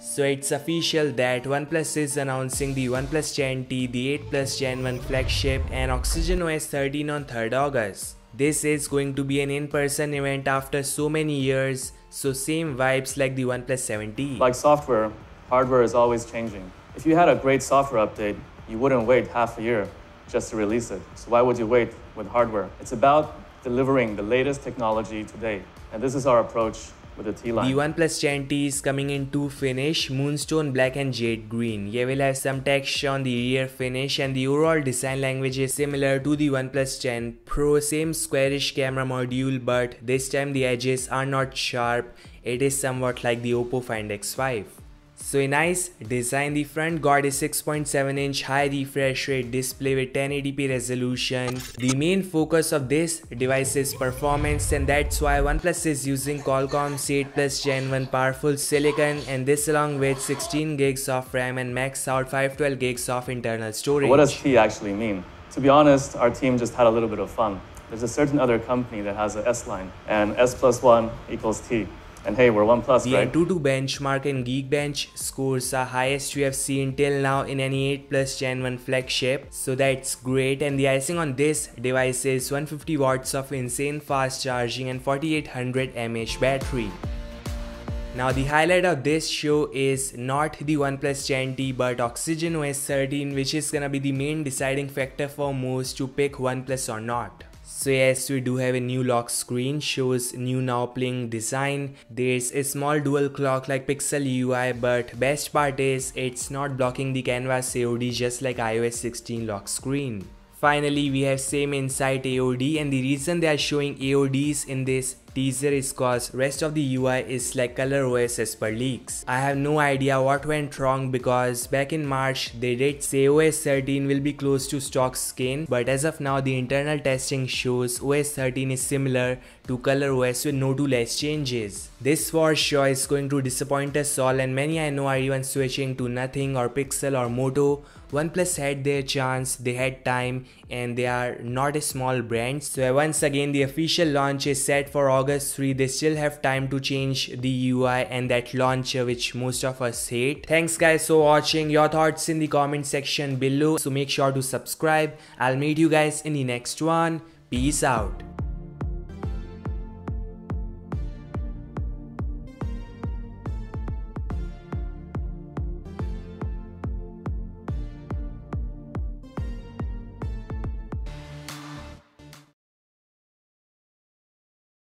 So it's official that OnePlus is announcing the OnePlus 10T, the 8 Plus Gen 1 flagship and Oxygen OS 13 on 3rd August. This is going to be an in-person event after so many years, so same vibes like the OnePlus 7T. Like software, hardware is always changing. If you had a great software update, you wouldn't wait half a year just to release it. So why would you wait with hardware? It's about delivering the latest technology today. And this is our approach with the T-line. The OnePlus 10T is coming in two finish, Moonstone Black and Jade Green. You will have some texture on the rear finish and the overall design language is similar to the OnePlus 10 Pro. Same squarish camera module but this time the edges are not sharp. It is somewhat like the Oppo Find X5. So a nice design, the front got a 6.7 inch high refresh rate display with 1080p resolution. The main focus of this device is performance and that's why OnePlus is using Qualcomm's 8 Plus Gen 1 powerful silicon and this along with 16 gigs of RAM and max out 512 gigs of internal storage. What does T actually mean? To be honest, our team just had a little bit of fun. There's a certain other company that has a S line and S plus 1 equals T. And hey, we're OnePlus, the right? The Antutu benchmark and Geekbench scores are highest we have seen till now in any 8 Plus Gen 1 flagship. So that's great. And the icing on this device is 150 watts of insane fast charging and 4800 mAh battery. Now the highlight of this show is not the OnePlus 10T but Oxygen OS 13 which is gonna be the main deciding factor for most to pick OnePlus or not. So yes, we do have a new lock screen, shows new now playing design. There's a small dual clock like Pixel UI, but best part is it's not blocking the canvas AOD just like iOS 16 lock screen. Finally, we have same Insight AOD and the reason they are showing AODs in this teaser is cause rest of the UI is like ColorOS as per leaks. I have no idea what went wrong because back in March they did say OS 13 will be close to stock skin but as of now the internal testing shows OS 13 is similar to ColorOS with no too less changes. This for sure is going to disappoint us all and many I know are even switching to nothing or Pixel or Moto OnePlus had their chance, they had time, and they are not a small brand. So once again, the official launch is set for August 3. They still have time to change the UI and that launcher which most of us hate. Thanks guys for watching. Your thoughts in the comment section below. So make sure to subscribe. I'll meet you guys in the next one. Peace out.